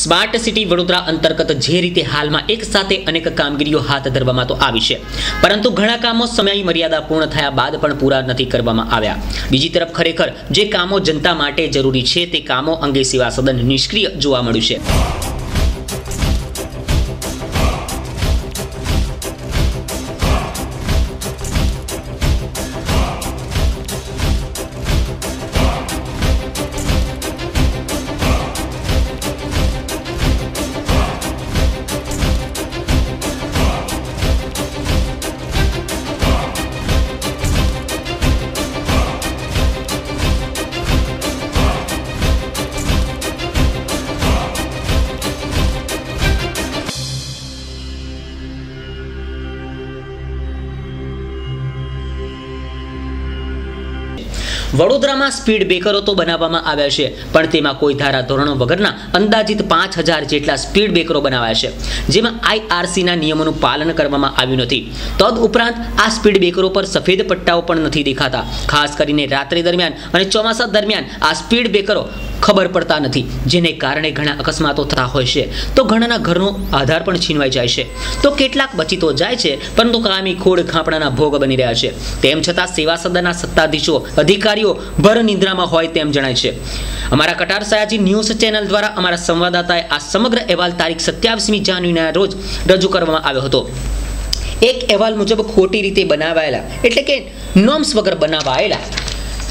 Smart city Vadodara અંતર્ગત જે રીતે હાલમાં એક સાથે અનેક કામગીરીઓ હાથ ધરવામાં તો આવી છે. પરંતુ ઘણા કામો સમય મર્યાદા પૂર્ણ થયા બાદ પણ પૂરા નથી કરવામાં આવ્યા. બીજી તરફ ખરેખર જે કામો જનતા માટે જરૂરી છે તે કામો અંગે સેવા સદન નિષ્ક્રિય જોવા મળ્યું છે. વડોદરામાં સ્પીડ બ્રેકરો તો બનાવવામાં આવ્યા છે, પણ તેમાં કોઈ ધારા ધોરણો વગરના અંદાજિત પાંચ હજાર જેટલા સ્પીડ બ્રેકરો બનાવ્યા છે, જેમાં આઈઆરસીના નિયમોનું પાલન કરવામાં આવ્યું નથી. તદ ઉપરાંત આ સ્પીડ બ્રેકરો પર સફેદ પટ્ટાઓ પણ નથી દેખાતા. ખાસ કરીને રાત્રિ દરમિયાન અને ચોમાસા દરમિયાન આ સ્પીડ બ્રેકરો ખબર પડતા નથી, જેને કારણે ઘણા અકસ્માતો થતા હોય છે. તો ઘણાના ઘરનો આધાર પણ છીનવાઈ જાય છે. તો કેટલાક બચી તો જાય છે, પરંતુ કામી ખોડ ખાપડાના ભોગ બની રહ્યા છે. તેમ છતાં સેવા સદનના સત્તાધીશો, અધિકારીઓ ભર નિંદ્રામાં હોય તેમ જણાય છે. અમારા કટાર સયાજી ન્યૂઝ ચેનલ દ્વારા અમારા સંવાદદાતાએ આ સમગ્ર અહેવાલ તારીખ સત્યાવીસમી જાન્યુઆરીના રોજ રજૂ કરવામાં આવ્યો હતો. એક અહેવાલ મુજબ ખોટી રીતે બનાવાયેલા, એટલે કે નોમ્સ વગર બનાવાયેલા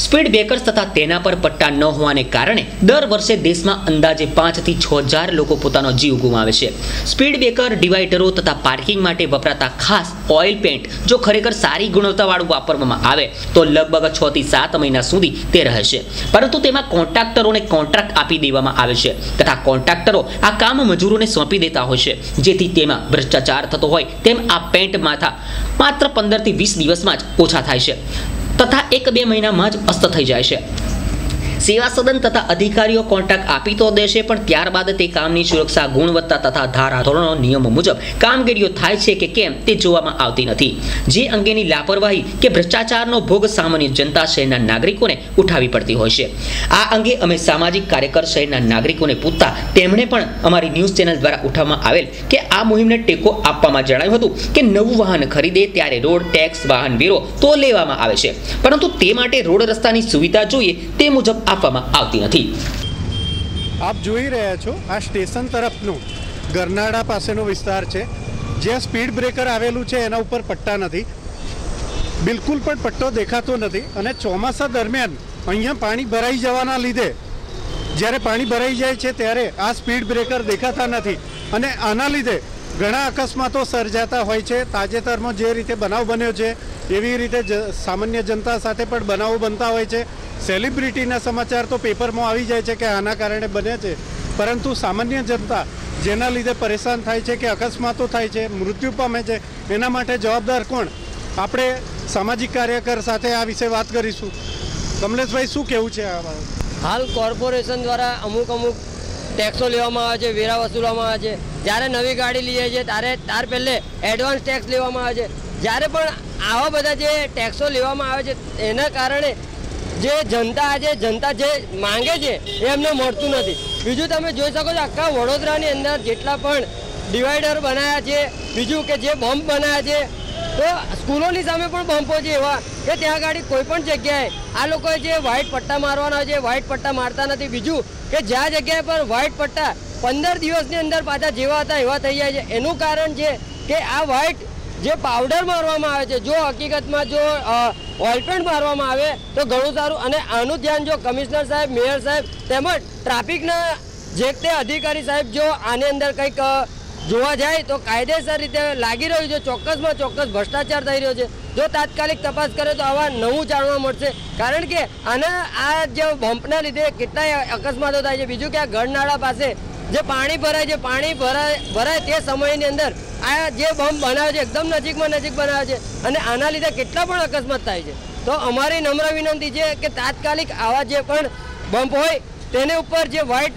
સ્પીડ બ્રેકર્સ તથા તેના પર પટ્ટા ન હોવાને કારણે દર વર્ષે દેશમાં અંદાજે પાંચથી છ હજાર લોકો પોતાનો જીવ ગુમાવે છે. સ્પીડ બ્રેકર ડિવાઈડરો તથા પાર્કિંગ માટે વપરાતા ખાસ ઓઇલ પેન્ટ જો ખરેખર સારી ગુણવત્તાવાળું વાપરવામાં આવે, તો લગભગ છ થી સાત મહિના સુધી તે રહે છે પરંતુ તેમાં કોન્ટ્રાક્ટરોને કોન્ટ્રાક્ટ આપી દેવામાં આવે છે તથા કોન્ટ્રાક્ટરો આ કામ મજૂરોને સોંપી દેતા હોય છે. જેથી તેમાં ભ્રષ્ટાચાર થતો હોય તેમ આ પેન્ટ માથા માત્ર પંદરથી વીસ દિવસમાં જ ઓછા થાય છે. તથા એક બે મહિનામાં જ અસ્ત થઈ જાય છે. સેવા સદન તથા અધિકારીઓ કોન્ટ્રાક્ટ આપી તો દેશે, પણ ત્યારબાદ તે કામની સુરક્ષા, ગુણવત્તા તથા ધારા ધોરણો, નિયમો મુજબ કામગીરીઓ થાય છે કે કેમ તે જોવામાં આવતી નથી. જે અંગેની લાપરવાહી કે ભ્રષ્ટાચારનો ભોગ સામાન્ય જનતા શહેરના નાગરિકોને ઉઠાવી પડતી હોય છે. આ અંગે અમે સામાજિક કાર્યકર શહેરના નાગરિકોને પૂછતા તેમણે પણ અમારી ન્યૂઝ ચેનલ દ્વારા ઉઠાવવામાં આવેલ કે આ મુહિમને ટેકો આપવામાં જણાવ્યું હતું કે નવું વાહન ખરીદે ત્યારે રોડ, ટેક્સ, વાહન વેરો તો લેવામાં આવે છે. પરંતુ તે માટે રોડ રસ્તાની સુવિધા જોઈએ તે મુજબ આપવામાં આવતી નથી. આપ જોઈ રહ્યા છો આ સ્ટેશન તરફનું. ગરનાળા પાસેનો વિસ્તાર છે. જ્યાં સ્પીડ બ્રેકર આવેલું છે, એના ઉપર પટ્ટા નથી. બિલકુલ પણ પટ્ટો દેખાતો નથી અને ચોમાસા દરમિયાન અહીંયા પાણી ભરાઈ જવાના લીધે જ્યારે પાણી ભરાઈ જાય છે ત્યારે આ સ્પીડ બ્રેકર દેખાતા નથી અને આના લીધે ઘણા અકસ્માતો સર્જાતા હોય છે. તાજેતરમાં જે રીતે બનાવ બન્યો છે, એવી રીતે સામાન્ય જનતા સાથે પણ બનાવો બનતા હોય છે. સેલિબ્રિટીના સમાચાર તો પેપરમાં આવી જાય છે કે આના કારણે બને છે. પરંતુ સામાન્ય જનતા જેના લીધે પરેશાન થાય છે કે અકસ્માતો થાય છે, મૃત્યુ પામે છે, એના માટે જવાબદાર કોણ? આપણે સામાજિક કાર્યકર સાથે આ વિશે વાત કરીશું. કમલેશભાઈ, શું કહેવું છે આ હાલ કોર્પોરેશન દ્વારા અમુક અમુક ટેક્સો લેવામાં આવે છે, વેરા વસૂલવામાં આવે છે. જ્યારે નવી ગાડી લઈએ છીએ, ત્યારે તાર પહેલે એડવાન્સ ટેક્સ લેવામાં આવે છે. જ્યારે પણ આવા બધા જે ટેક્સો લેવામાં આવે છે, એના કારણે જે જનતા આજે જનતા જે માંગે છે એ એમને મળતું નથી. બીજું તમે જોઈ શકો છો આખા વડોદરાની અંદર જેટલા પણ ડિવાઈડર બનાવ્યા છે, બીજું કે જે બમ્પ બનાવ્યા છે, તો સ્કૂલોની સામે પણ બમ્પો છે એવા કે ત્યાં ગાડી કોઈ પણ જગ્યાએ આ લોકોએ જે વ્હાઇટ પટ્ટા મારવાના છે વ્હાઇટ પટ્ટા મારતા નથી. બીજું કે જ્યાં જગ્યાએ પર વ્હાઇટ પટ્ટા પંદર દિવસની અંદર પાછા જેવા હતા એવા થઈ જાય છે. એનું કારણ છે કે આ વ્હાઇટ જે પાવડર મારવામાં આવે છે, જો હકીકતમાં જો ઓઇલપેન્ટ મારવામાં આવે તો ઘણું સારું. અને આનું ધ્યાન જો કમિશનર સાહેબ, મેયર સાહેબ તેમજ ટ્રાફિકના જે તે અધિકારી સાહેબ જો આની અંદર કંઈક જોવા જાય તો કાયદેસર રીતે લાગી રહ્યું છે. ચોક્કસમાં ચોક્કસ ભ્રષ્ટાચાર થઈ રહ્યો છે. જો તાત્કાલિક તપાસ કરે તો આવા નવું જાણવા મળશે. કારણ કે આના, આ જે બમ્પના લીધે કેટલાય અકસ્માતો થાય છે. બીજું કે આ ગળનાળા પાસે જે પાણી ભરાય છે પાણી ભરાય ભરાય તે સમયની અંદર આ જે બમ્પ બનાવે છે, એકદમ નજીકમાં નજીક બનાવે છે અને આના લીધે કેટલા પણ અકસ્માત થાય છે. તો અમારી નમ્ર વિનંતી છે કે તાત્કાલિક આવા જે પણ બમ્પ હોય, તેને ઉપર જે વ્હાઇટ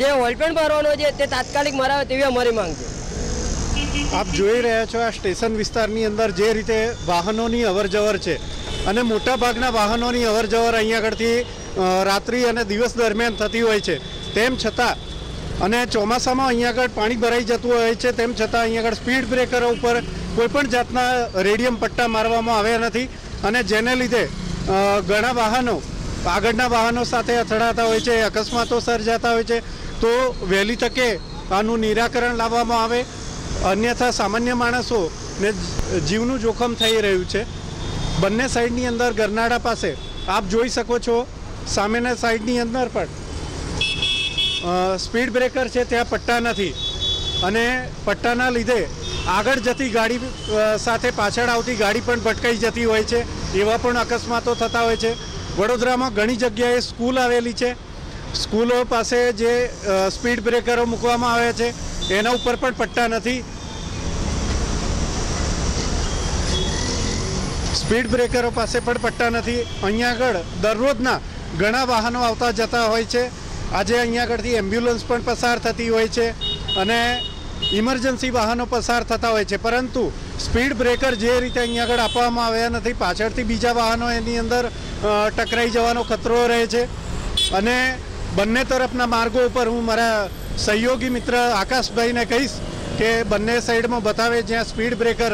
જે ઓઇલપેન્ટ મારવાનો છે, તે તાત્કાલિક મરાવે તેવી અમારી માંગ છે. આપ જોઈ રહ્યા છો આ સ્ટેશન વિસ્તારની અંદર જે રીતે વાહનોની અવરજવર છે અને મોટાભાગના વાહનોની અવરજવર અહીંયા આગળથી રાત્રિ અને દિવસ દરમિયાન થતી હોય છે. તેમ છતાં અને ચોમાસામાં અહીંયા આગળ પાણી ભરાઈ જતું હોય છે, તેમ છતાં અહીંયા આગળ સ્પીડ બ્રેકર ઉપર કોઈપણ જાતના રેડિયમ પટ્ટા મારવામાં આવ્યા નથી અને જેને લીધે ઘણા વાહનો, આગળના વાહનો સાથે અથડાતા હોય છે, અકસ્માતો સર્જાતા હોય છે, તો વહેલી તકે આનું નિરાકરણ લાવવામાં આવે. અન્યથા સામાન્ય માણસોને જીવનું જોખમ થઈ રહ્યું છે. બંને સાઈડની અંદર ગરનાળા પાસે, આપ જોઈ શકો છો, સામેના સાઈડની અંદર પણ સ્પીડ બ્રેકર છે ત્યાં પટ્ટા નથી. અને પટ્ટાના લીધે આગળ જતી ગાડી સાથે પાછળ આવતી ગાડી પણ ભટકાઈ જતી હોય છે. એવા પણ અકસ્માતો થતા હોય છે. વડોદરામાં ઘણી જગ્યાએ સ્કૂલ આવેલી છે. સ્કૂલો પાસે જે સ્પીડ બ્રેકરો મૂકવામાં આવ્યા છે, એના ઉપર પણ પટ્ટા નથી. સ્પીડ બ્રેકરો પાસે પણ પટ્ટા નથી. અહીંયા આગળ દરરોજના ઘણા વાહનો આવતા જતા હોય છે. આજે અહીંયા આગળથી એમ્બ્યુલન્સ પણ પસાર થતી હોય છે અને ઇમરજન્સી વાહનો પસાર થતા હોય છે. પરંતુ સ્પીડ બ્રેકર જે રીતે અહીંયા આગળ આપવામાં આવ્યા નથી, પાછળથી બીજા વાહનો એની અંદર ટકરાઈ જવાનો ખતરો રહે છે. અને બંને તરફના માર્ગો ઉપર હું મારા સહયોગી મિત્ર આકાશભાઈને કહીશ કે બંને સાઈડમાં બતાવે જ્યાં સ્પીડ બ્રેકર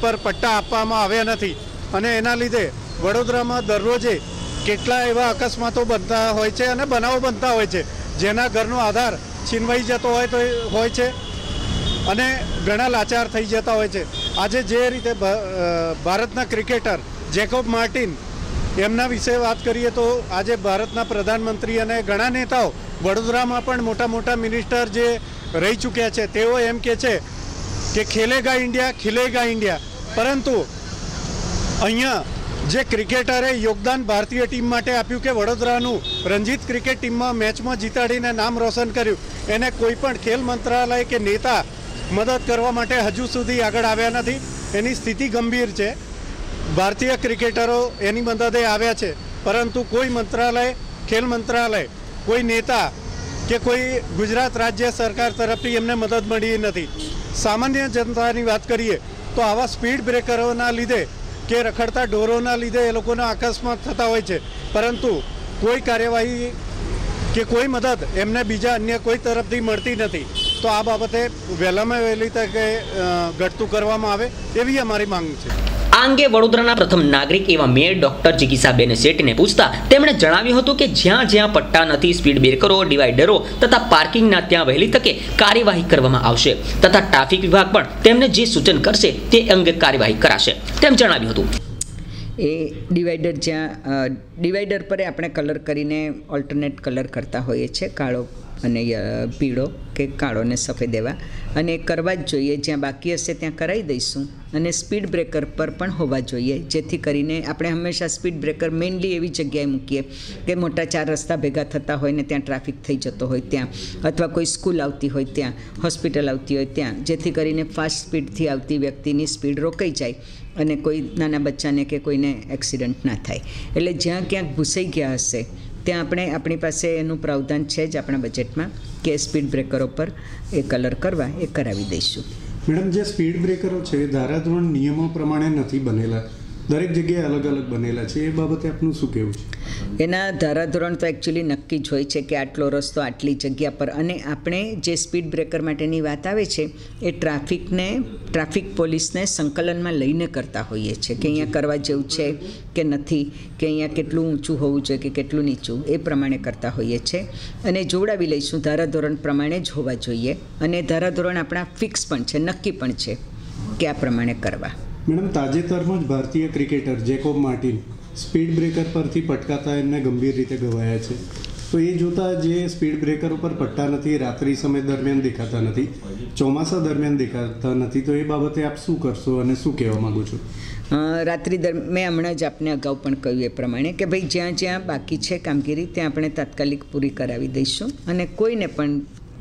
પર પટ્ટા આપવામાં આવ્યા નથી. અને એના લીધે વડોદરામાં દરરોજે કેટલા એવા અકસ્માતો બનતા હોય છે અને બનાવો બનતા હોય છે. જેના ઘરનો આધાર છીનવાઈ જતો હોય તો હોય છે અને ઘણા લાચાર થઈ જતા હોય છે. આજે જે રીતે ભારતના ક્રિકેટર જેકોબ માર્ટિન એમના વિશે વાત કરીએ તો આજે ભારતના પ્રધાનમંત્રી અને ઘણા નેતાઓ વડોદરામાં પણ મોટા મોટા મિનિસ્ટર જે રહી ચૂક્યા છે, તેઓ એમ કે છે કે ખેલેગા ઇન્ડિયા, ખિલેગા ઇન્ડિયા. પરંતુ અહીંયા જે ક્રિકેટરે યોગદાન ભારતીય ટીમ માટે આપ્યું કે વડોદરાનું રણજીત ક્રિકેટ ટીમમાં મેચમાં જીતાડીને નામ રોશન કર્યું. એને કોઈ પણ ખેલ મંત્રાલય કે નેતા મદદ કરવા માટે હજુ સુધી આગળ આવ્યા નથી. એની સ્થિતિ ગંભીર છે. ભારતીય ક્રિકેટરો એની મદદે આવ્યા છે. પરંતુ કોઈ મંત્રાલય, ખેલ મંત્રાલય, કોઈ નેતા કે કોઈ ગુજરાત રાજ્ય સરકાર તરફથી એમને મદદ મળી નથી. સામાન્ય જનતાની વાત કરીએ તો આવા સ્પીડ બ્રેકરોના લીધે કે રખડતા ઢોરોના લીધે એ લોકોના અકસ્માત થતા હોય છે. પરંતુ કોઈ કાર્યવાહી કે કોઈ મદદ એમને બીજા અન્ય કોઈ તરફથી મળતી નથી. તો આ બાબતે વહેલામાં વહેલી તકે ઘટતું કરવામાં આવે એવી અમારી માંગ છે. આ અંગે વડોદરાના પ્રથમ નાગરિક એવા મેયર ડોક્ટર જિગીસાબેન શેઠને પૂછતા તેમણે જણાવ્યું હતું કે જ્યાં જ્યાં પટ્ટા નથી, સ્પીડ બ્રેકરો ડિવાઈડરો તથા પાર્કિંગના ત્યાં વહેલી તકે કાર્યવાહી કરવામાં આવશે તથા ટ્રાફિક વિભાગ પણ તેમને જે સૂચન કરશે તે અંગે કાર્યવાહી કરાશે તેમ જણાવ્યું હતું. એ ડિવાઈડર જ્યાં ડિવાઈડર પર આપણે કલર કરીને ઓલ્ટરનેટ કલર કરતા હોઈએ છીએ, કાળો અને પીળો કે કાળો ને સફેદ એવા. અને કરવા જ જોઈએ, જ્યાં બાકી હશે ત્યાં કરાવી દઈશું. અને સ્પીડ બ્રેકર પર પણ હોવા જોઈએ, જેથી કરીને આપણે હંમેશા સ્પીડ બ્રેકર મેઇનલી એવી જગ્યાએ મૂકીએ કે મોટા ચાર રસ્તા ભેગા થતા હોય ને ત્યાં ટ્રાફિક થઈ જતો હોય ત્યાં. અથવા કોઈ સ્કૂલ આવતી હોય ત્યાં, હોસ્પિટલ આવતી હોય ત્યાં, જેથી કરીને ફાસ્ટ સ્પીડથી આવતી વ્યક્તિની સ્પીડ રોકાઈ જાય અને કોઈ નાના બચ્ચાને કે કોઈને એક્સિડન્ટ ના થાય. એટલે જ્યાં ક્યાંક ભૂસાઈ ગયા હશે ત્યાં આપણે આપણી પાસે એનું પ્રાવધાન છે જ આપણા બજેટમાં કે સ્પીડ બ્રેકરો પર એ કલર કરવા, એ કરાવી દઈશું. મેડમ, જે સ્પીડ બ્રેકરો છે, ધારાધોરણ નિયમો પ્રમાણે નથી બનેલા. દરેક જગ્યાએ અલગ અલગ બનેલા છે, એ બાબતે આપનું શું કહેવું છે? એના ધારાધોરણ તો એકચ્યુઅલી નક્કી જ હોય છે કે આટલો રસ્તો આટલી જગ્યા પર. અને આપણે જે સ્પીડ બ્રેકર માટેની વાત આવે છે, એ ટ્રાફિકને, ટ્રાફિક પોલીસને સંકલનમાં લઈને કરતા હોઈએ છીએ. કે અહીંયા કરવા જેવું છે કે નથી, કે અહીંયા કેટલું ઊંચું હોવું જોઈએ કે કેટલું નીચું, એ પ્રમાણે કરતા હોઈએ છીએ અને જોડાવી લઈશું ધારાધોરણ પ્રમાણે જ હોવા જોઈએ. અને ધારાધોરણ આપણા ફિક્સ પણ છે, નક્કી પણ છે કે આ પ્રમાણે કરવા. મેડમ, તાજેતરમાં જ ભારતીય cricketer Jacob Martin speed breaker પરથી પટકાતા એમને ગંભીર રીતે ગવાયા છે. તો એ જોતાં જે સ્પીડ બ્રેકર ઉપર પટ્ટા નથી, રાત્રિ સમય દરમિયાન દેખાતા નથી, ચોમાસા દરમિયાન દેખાતા નથી, તો એ બાબતે આપ શું કરશો અને શું કહેવા માગું છો? રાત્રિ દર મેં હમણાં જ આપને અગાઉ પણ કહ્યું એ પ્રમાણે કે ભાઈ, જ્યાં જ્યાં બાકી છે કામગીરી, ત્યાં આપણે તાત્કાલિક પૂરી કરાવી દઈશું. અને કોઈને પણ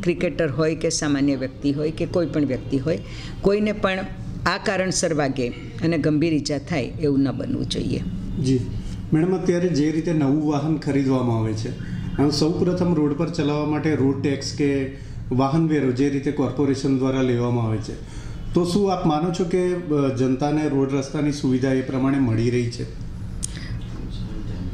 ક્રિકેટર હોય કે સામાન્ય વ્યક્તિ હોય કે કોઈ પણ વ્યક્તિ હોય, કોઈને પણ આ કારણસર વાગે અને ગંભીર ઈજા થાય એવું ન બનવું જોઈએ. જી. મેડમ અત્યારે જે રીતે નવું વાહન ખરીદવામાં આવે છે આમ સૌ પ્રથમ રોડ પર ચલાવવા માટે રોડ ટેક્સ કે વાહન વેરો જે રીતે કોર્પોરેશન દ્વારા લેવામાં આવે છે તો શું આપ માનો છો કે જનતાને રોડ રસ્તાની સુવિધા એ પ્રમાણે મળી રહી છે?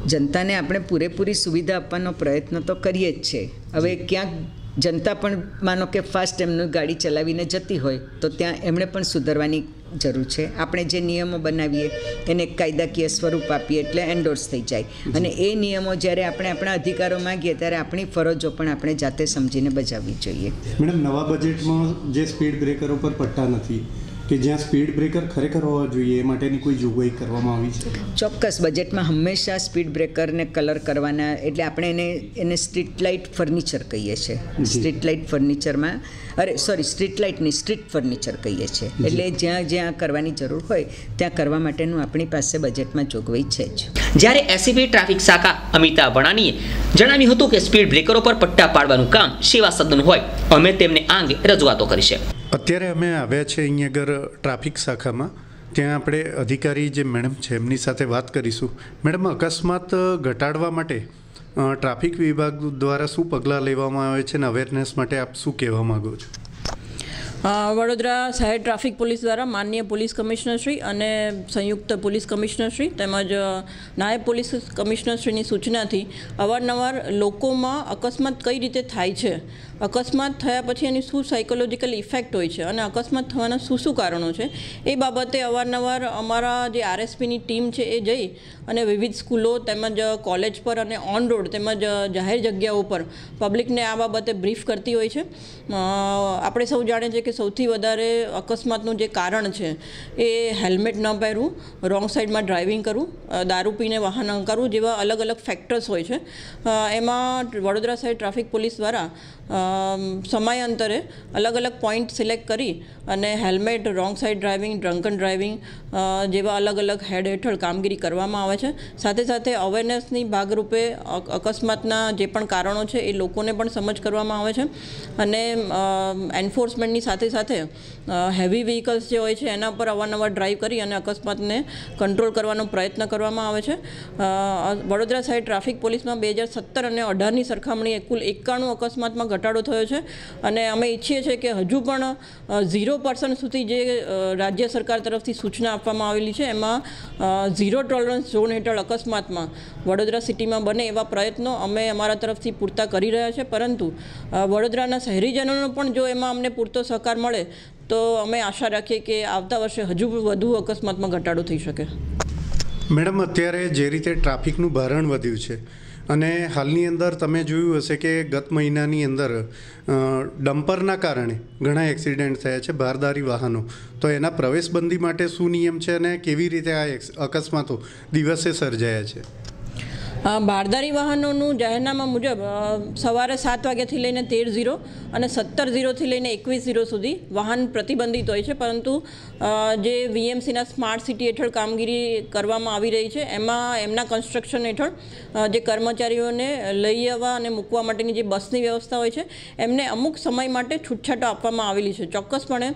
જનતાને આપણે પૂરેપૂરી સુવિધા આપવાનો પ્રયત્ન તો કરીએ જ છે. હવે ક્યાંક જનતા પણ માનો કે ફાસ્ટ એમનું ગાડી ચલાવીને જતી હોય તો ત્યાં એમણે પણ સુધરવાની જરૂર છે. આપણે જે નિયમો બનાવીએ એને કાયદાકીય સ્વરૂપ આપીએ એટલે એન્ડોર્સ થઈ જાય. અને એ નિયમો જ્યારે આપણે આપણા અધિકારો માગીએ ત્યારે આપણી ફરજો પણ આપણે જાતે સમજીને બજાવવી જોઈએ. મેડમ નવા બજેટમાં જે સ્પીડ બ્રેકરો ઉપર પટ્ટા નથી કે જ્યાં સ્પીડ બ્રેકર ખરેખર હોવા જોઈએ એ માટેની કોઈ જોગવાઈ કરવામાં આવી છે? ચોક્કસ બજેટમાં હંમેશા સ્પીડ બ્રેકરને કલર કરવાના એટલે આપણે એને એને સ્ટ્રીટ લાઇટ ફર્નિચર કહીએ છીએ. સ્ટ્રીટ લાઇટ ફર્નિચરમાં અરે સોરી સ્ટ્રીટ લાઇટની સ્ટ્રીટ ફર્નિચર કહીએ છીએ. એટલે જ્યાં જ્યાં કરવાની જરૂર હોય ત્યાં કરવા માટેનું આપણી પાસે બજેટમાં જોગવાઈ છે જ. જ્યારે એસીબી ટ્રાફિક શાખા અમિતા વણાનીએ જણાવ્યું હતું કે સ્પીડ બ્રેકરો પર પટ્ટા પાડવાનું કામ સેવા સદન હોય. અમે તેમને આ અંગે રજૂઆતો કરી છે. અત્યારે અમે આવ્યા છે અહીંયા આગળ ટ્રાફિક શાખામાં. ત્યાં આપણે અધિકારી જે મેડમ છે એમની સાથે વાત કરીશું. મેડમ અકસ્માત ઘટાડવા માટે ટ્રાફિક વિભાગ દ્વારા શું પગલાં લેવામાં આવે છે અને અવેરનેસ માટે આપ શું કહેવા માગો છો? અ, વડોદરા શહેર ટ્રાફિક પોલીસ દ્વારા માનનીય પોલીસ કમિશનરશ્રી અને સંયુક્ત પોલીસ કમિશનરશ્રી તેમજ નાયબ પોલીસ કમિશનરશ્રીની સૂચનાથી અવારનવાર લોકોમાં અકસ્માત કઈ રીતે થાય છે અકસ્માત થયા પછી એની શું સાયકોલોજીકલ ઇફેક્ટ હોય છે અને અકસ્માત થવાના શું શું કારણો છે? એ બાબતે અવારનવાર અમારા જે આરએસપીની ટીમ છે એ જઈ અને વિવિધ સ્કૂલો તેમજ કોલેજ પર અને ઓન રોડ તેમજ જાહેર જગ્યાઓ પર પબ્લિકને આ બાબતે બ્રીફ કરતી હોય છે. આપણે સૌ જાણીએ છીએ કે સૌથી વધારે અકસ્માતનું જે કારણ છે એ હેલ્મેટ ન પહેરવું રોંગ સાઈડમાં ડ્રાઇવિંગ કરવું દારૂ પીને વાહન કરવું જેવા અલગ અલગ ફેક્ટર્સ હોય છે. એમાં વડોદરા સાઈડ ટ્રાફિક પોલીસ દ્વારા સમયાંતરે અલગ અલગ પોઈન્ટ સિલેક્ટ કરી અને helmet wrong side driving drunken driving જેવા અલગ અલગ હેડ હેઠળ કામગીરી કરવામાં આવે છે. સાથે સાથે અવેરનેસની ભાગરૂપે અકસ્માતના જે પણ કારણો છે એ લોકોને પણ સમજ કરવામાં આવે છે. અને એન્ફોર્સમેન્ટની સાથે સાથે હેવી વ્હીકલ્સ જે હોય છે એના પર અવારનવાર ડ્રાઈવ કરી અને અકસ્માતને કંટ્રોલ કરવાનો પ્રયત્ન કરવામાં આવે છે. વડોદરા સાઈડ ટ્રાફિક પોલીસમાં બે હજાર સત્તર અને અઢારની સરખામણીએ કુલ એકાણું અકસ્માતમાં ઘટાડો થયો છે અને અમે ઈચ્છીએ છીએ કે હજુ પણ ઝીરો પર્સન્ટ સુધી જે રાજ્ય સરકાર તરફથી સૂચના આપવામાં આવેલી છે, એમાં ઝીરો ટોલરન્સ ઝોન હેઠળ અકસ્માતમાં વડોદરા સિટીમાં બને એવા પ્રયત્નો અમે અમારા તરફથી પૂરતા કરી રહ્યા છે. પરંતુ વડોદરાના શહેરીજનોનો પણ જો એમાં અમને પૂરતો સહકાર મળે, તો અમે આશા રાખીએ કે આવતા વર્ષે હજુ વધુ અકસ્માતમાં ઘટાડો થઈ શકે. મેડમ, અત્યારે જે રીતે ટ્રાફિકનું ભારણ વધ્યું છે અને હાલની અંદર તમે જોયું હશે કે ગત મહિનાની અંદર ડમ્પરના કારણે ઘણા એક્સિડન્ટ થયા છે ભારદારી વાહનો. તો એના પ્રવેશબંધી માટે શું નિયમ છે અને કેવી રીતે આ અકસ્માતો દિવસે સર્જાયા છે? બારદારી વાહનોનું જાહેરનામા મુજબ સવારે સાત વાગ્યાથી લઈને તેર ઝીરો અને સત્તર ઝીરોથી લઈને એકવીસ ઝીરો સુધી વાહન પ્રતિબંધિત હોય છે. પરંતુ જે વીએમસીના સ્માર્ટ સિટી હેઠળ કામગીરી કરવામાં આવી રહી છે, એમાં એમના કન્સ્ટ્રક્શન હેઠળ જે કર્મચારીઓને લઈ આવવા અને મૂકવા માટેની જે બસની વ્યવસ્થા હોય છે, એમને અમુક સમય માટે છૂટછાટો આપવામાં આવેલી છે. ચોક્કસપણે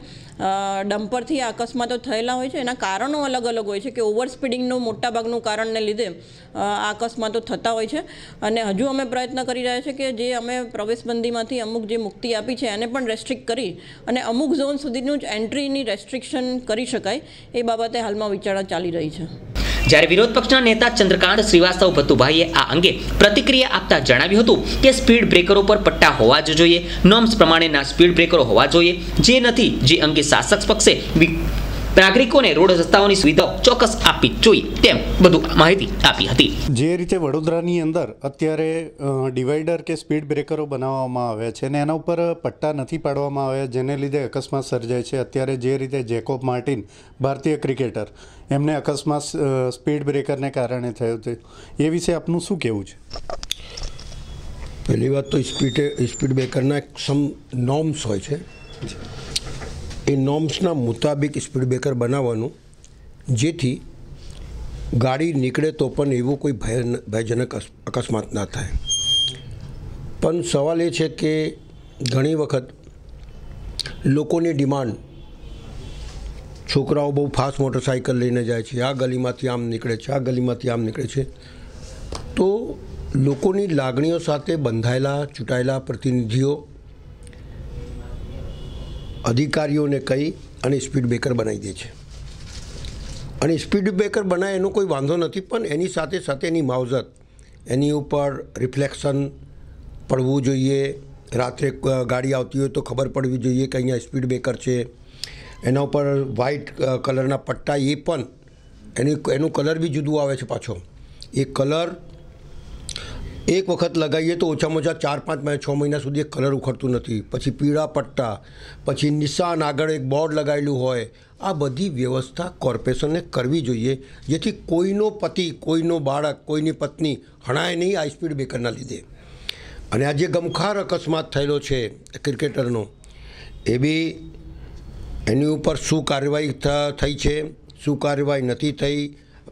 ડમ્પરથી આ અકસ્માતો થયેલા હોય છે. એના કારણો અલગ અલગ હોય છે કે ઓવર સ્પીડિંગનું મોટાભાગનું કારણને લીધે આ અકસ્માતો થતા હોય છે. અને હજુ અમે પ્રયત્ન કરી રહ્યા છીએ કે જે અમે પ્રવેશબંધીમાંથી અમુક જે મુક્તિ આપી છે, એને પણ રેસ્ટ્રિક્ટ કરી અને અમુક ઝોન સુધીનું જ એન્ટ્રીની રેસ્ટ્રિક્શન કરી શકાય. એ બાબતે હાલમાં વિચારણા ચાલી રહી છે. જ્યારે વિરોધ પક્ષના નેતા ચંદ્રકાંત શ્રીવાસ્તવ ભત્તુભાઈએ આ અંગે પ્રતિક્રિયા આપતા જણાવ્યું હતું કે સ્પીડ બ્રેકરો પર પટ્ટા હોવા જ જોઈએ. નોર્મ્સ પ્રમાણેના સ્પીડ બ્રેકરો હોવા જોઈએ. જે નથી, જે અંગે શાસક પક્ષે નાગરિકોને રોડ રસ્તાઓની સુવિધાઓ ચોક્કસ આપવી જોઈએ તેમ બધું માહિતી આપી હતી. જે રીતે વડોદરાની અંદર અત્યારે ડિવાઈડર કે સ્પીડ બ્રેકરો બનાવવામાં આવ્યા છે અને એના ઉપર પટ્ટા નથી પાડવામાં આવ્યા જેને લીધે અકસ્માત સર્જાય છે. અત્યારે જે રીતે જેકોબ માર્ટિન ભારતીય ક્રિકેટર એમને અકસ્માત સ્પીડ બ્રેકરને કારણે થયો છે. એ વિશે આપનું શું કહેવું છે? પહેલી વાત તો સ્પીડ સ્પીડ બ્રેકરના સમ નોર્મ્સ હોય છે. એ નોર્મ્સના મુતાબિક સ્પીડ બ્રેકર બનાવવાનું, જેથી ગાડી નીકળે તો પણ એવું કોઈ ભય ભયજનક અકસ્માત ના થાય. પણ સવાલ એ છે કે ઘણી વખત લોકોની ડિમાન્ડ, છોકરાઓ બહુ ફાસ્ટ મોટરસાઇકલ લઈને જાય છે, આ ગલીમાંથી આમ નીકળે છે, આ ગલીમાંથી આમ નીકળે છે, તો લોકોની લાગણીઓ સાથે બંધાયેલા, ચૂંટાયેલા પ્રતિનિધિઓ અધિકારીઓને કહી અને સ્પીડ બ્રેકર બનાવી દે છે. અને સ્પીડ બ્રેકર બનાવે એનો કોઈ વાંધો નથી, પણ એની સાથે સાથે એની માવજત, એની ઉપર રિફ્લેક્શન પડવું જોઈએ. રાત્રે ગાડી આવતી હોય તો ખબર પડવી જોઈએ કે અહીંયા સ્પીડ બ્રેકર છે. એના ઉપર વ્હાઇટ કલરના પટ્ટા, એ પણ એની, એનું કલર બી જુદું આવે છે પાછો. એ કલર એક વખત લગાવીએ તો ઓછામાં ઓછા ચાર પાંચ મહિના, છ મહિના સુધી કલર ઉખડતું નથી. પછી પીળા પટ્ટા, પછી નિશાન આગળ એક બોર્ડ લગાવેલું હોય. આ બધી વ્યવસ્થા કોર્પોરેશનને કરવી જોઈએ, જેથી કોઈનો પતિ, કોઈનો બાળક, કોઈની પત્ની હણાય નહીં આ સ્પીડ બ્રેકરના લીધે. અને આ જે ગમખાર અકસ્માત થયેલો છે ક્રિકેટરનો, એ બી એની ઉપર શું કાર્યવાહી થઈ છે, શું કાર્યવાહી નથી થઈ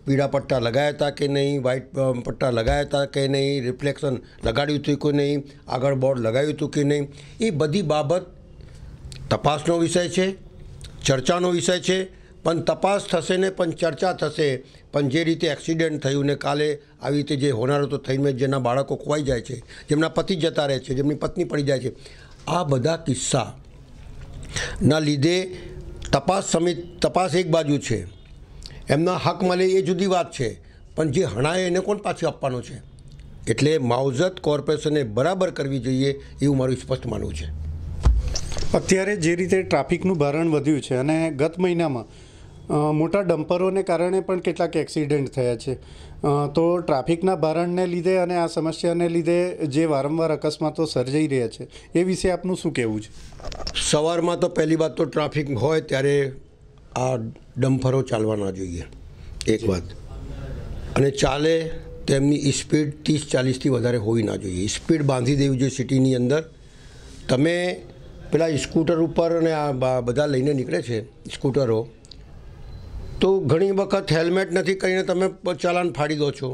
પીળા પટ્ટા લગાવ્યા હતા કે નહીં વ્હાઇટ પટ્ટા લગાવ્યા હતા કે નહીં રિફ્લેક્શન લગાડ્યું હતું કે નહીં, આગળ બોર્ડ લગાવ્યું હતું કે નહીં, એ બધી બાબત તપાસનો વિષય છે, ચર્ચાનો વિષય છે, પણ તપાસ થશે ને પણ ચર્ચા થશે. પણ જે રીતે એક્સિડન્ટ થયું ને કાલે આવી રીતે જે હોનારો તો થઈને જેના બાળકો ખોવાઈ જાય છે, જેમના પતિ જતા રહે છે, જેમની પત્ની પડી જાય છે, આ બધા કિસ્સાના લીધે તપાસ સમિત, તપાસ એક બાજુ છે. એમના હક મળે એ જુદી વાત છે. પણ જે હણાય એને કોણ પાછી આપવાનો છે? એટલે માવજત કોર્પોરેશને બરાબર કરવી જોઈએ એવું મારું સ્પષ્ટ માનવું છે. અત્યારે જે રીતે ટ્રાફિકનું ભારણ વધ્યું છે અને ગત મહિનામાં મોટા ડમ્પરોને કારણે પણ કેટલાક એક્સિડન્ટ થયા છે. તો ટ્રાફિકના ભારણને લીધે અને આ સમસ્યાને લીધે જે વારંવાર અકસ્માતો સર્જાઈ રહ્યા છે એ વિશે આપનું શું કહેવું છે? સવારમાં તો પહેલી વાત તો ટ્રાફિક હોય ત્યારે આ ડમ્ફરો ચાલવા ના જોઈએ. એક વાત. અને ચાલે તેમની સ્પીડ ત્રીસ ચાલીસથી વધારે હોવી ના જોઈએ. સ્પીડ બાંધી દેવી જોઈએ સિટીની અંદર. તમે પેલા સ્કૂટર ઉપર અને આ બધા લઈને નીકળે છે, સ્કૂટરો, તો ઘણી વખત હેલ્મેટ નથી કરીને તમે ચાલાન ફાડી દો છો.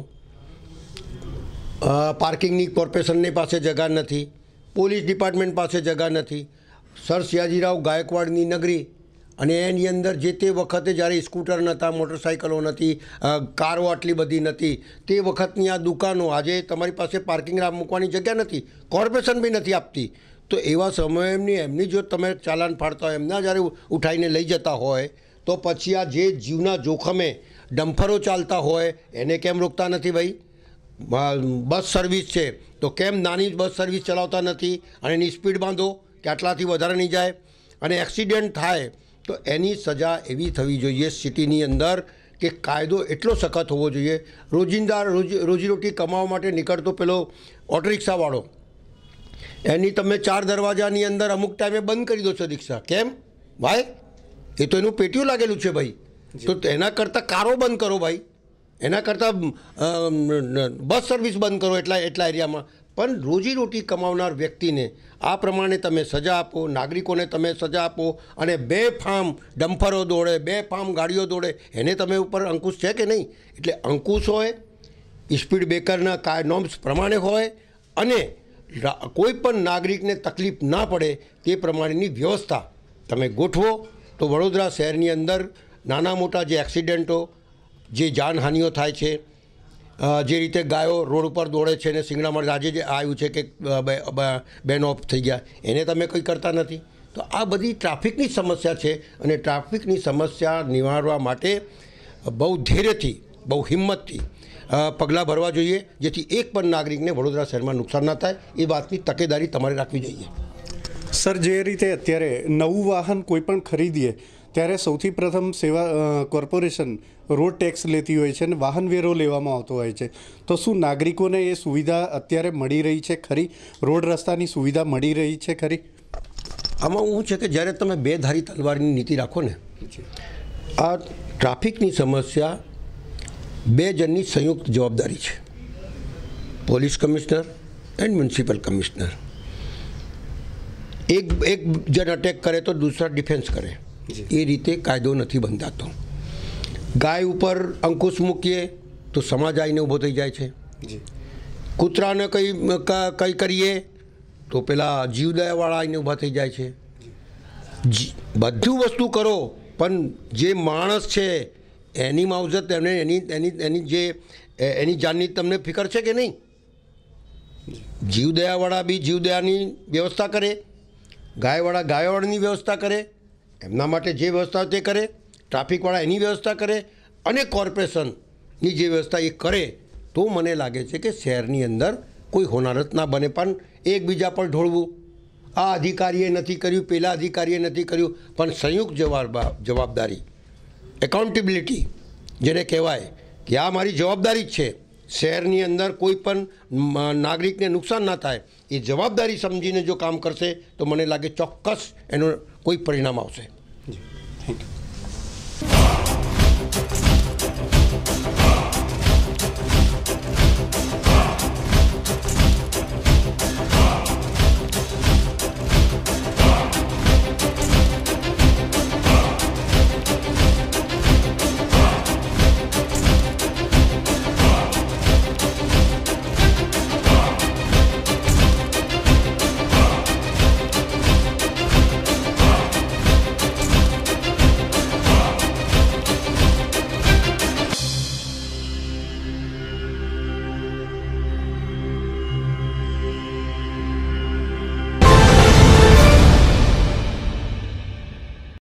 પાર્કિંગની કોર્પોરેશનની પાસે જગા નથી. પોલીસ ડિપાર્ટમેન્ટ પાસે જગા નથી. સર સયાજીરાવ ગાયકવાડની નગરી અને એની અંદર જે તે વખતે જ્યારે સ્કૂટર નહોતા, મોટરસાઇકલો નથી કારો આટલી બધી નથી તે વખતની આ દુકાનો આજે તમારી પાસે પાર્કિંગ મૂકવાની જગ્યા નથી, કોર્પોરેશન બી નથી આપતી. તો એવા સમયે એમની એમની જો તમે ચાલાન ફાડતા હોય, એમના જ્યારે ઉઠાઈને લઈ જતા હોય, તો પછી આ જે જીવના જોખમે ડમ્ફરો ચાલતા હોય, એને કેમ રોકતા નથી ભાઈ? બસ સર્વિસ છે, તો કેમ નાની બસ સર્વિસ ચલાવતા નથી? અને એની સ્પીડ બાંધો, કે આટલાથી વધારે નહીં જાય? અને એક્સિડન્ટ થાય તો એની સજા એવી થવી જોઈએ સિટીની અંદર કે કાયદો એટલો સખત હોવો જોઈએ. રોજિંદા રોજ રોજીરોટી કમાવા માટે નીકળતો પેલો ઓટો રિક્ષાવાળો. એની તમે ચાર દરવાજાની અંદર અમુક ટાઈમે બંધ કરી દો છો રિક્ષા. કેમ? ભાઈ એ તો એનું પેટીયું લાગેલું છે ભાઈ. તો એના કરતાં કારો બંધ કરો ભાઈ. એના કરતાં બસ સર્વિસ બંધ કરો એટલા એટલા એરિયામાં. પણ રોજીરોટી કમાવનાર વ્યક્તિને આ પ્રમાણે તમે સજા આપો, નાગરિકોને તમે સજા આપો અને બે ફામ ડમ્ફરો દોડે, બે ફામ ગાડીઓ દોડે, એને તમે ઉપર અંકુશ છે કે નહીં? એટલે અંકુશ હોય, સ્પીડ બ્રેકરના કા નોમ્સ પ્રમાણે હોય અને કોઈ પણ નાગરિકને તકલીફ ના પડે તે પ્રમાણેની વ્યવસ્થા તમે ગોઠવો. તો વડોદરા શહેરની અંદર નાના મોટા જે એક્સિડન્ટો, જે જાનહાનિઓ થાય છે જે રીતે ગાયો રોડ ઉપર દોડે છે ને સિંગડામાં આજે જે આવ્યું છે કે બેન ઓફ થઈ ગયા, એને તમે કંઈ કરતા નથી? તો આ બધી ટ્રાફિકની સમસ્યા છે અને ટ્રાફિકની સમસ્યા નિવારવા માટે બહુ ધૈર્યથી, બહુ હિંમતથી પગલાં ભરવા જોઈએ, જેથી એક પણ નાગરિકને વડોદરા શહેરમાં નુકસાન ના થાય. એ વાતની તકેદારી તમારે રાખવી જોઈએ. સર, જે રીતે અત્યારે નવું વાહન કોઈ પણ ખરીદીએ ત્યારે સૌથી પ્રથમ સેવા કોર્પોરેશન રોડ ટેક્સ લેતી હોય છે અને વાહન વેરો લેવામાં આવતો હોય છે. તો શું નાગરિકોને એ સુવિધા અત્યારે મળી રહી છે ખરી? રોડ રસ્તાની સુવિધા મળી રહી છે ખરી? આમાં હું છે કે જ્યારે તમે બે ધારી તલવારની નીતિ રાખો ને, આ ટ્રાફિકની સમસ્યા બે જણની સંયુક્ત જવાબદારી છે. Police commissioner and municipal commissioner. એક એક જણ અટેક કરે તો દૂસરા ડિફેન્સ કરે. એ રીતે કાયદો નથી બંધાતો. ગાય ઉપર અંકુશ મૂકીએ તો સમાજ આવીને ઊભો થઈ જાય છે. કૂતરાને કંઈ કંઈ કરીએ તો પેલા જીવદયાવાળા આવીને ઊભા થઈ જાય છે. જી- બધું વસ્તુ કરો પણ જે માણસ છે એની માવજત એને એની એની એની જે એની જાનની તમને ફિકર છે કે નહીં? જીવદયાવાળા બી જીવદયાની વ્યવસ્થા કરે ગાયવાળા ગાયવાળાની વ્યવસ્થા કરે એમના માટે જે વ્યવસ્થા તે કરે, ટ્રાફિકવાળા એની વ્યવસ્થા કરે અને કોર્પોરેશનની જે વ્યવસ્થા એ કરે, તો મને લાગે છે કે શહેરની અંદર કોઈ હોનારત ના બને. પણ એકબીજા પર ઢોળવું, આ અધિકારીએ નથી કર્યું, પેલા અધિકારીએ નથી કર્યું, પણ સંયુક્ત જવાબ, જવાબદારી એકાઉન્ટેબિલિટી જેને કહેવાય, કે આ મારી જવાબદારી જ છે. શહેરની અંદર કોઈ પણ નાગરિકને નુકસાન ના થાય, એ જવાબદારી સમજીને જો કામ કરશે, તો મને લાગે ચોક્કસ એનું કોઈ પરિણામ આવશે. pink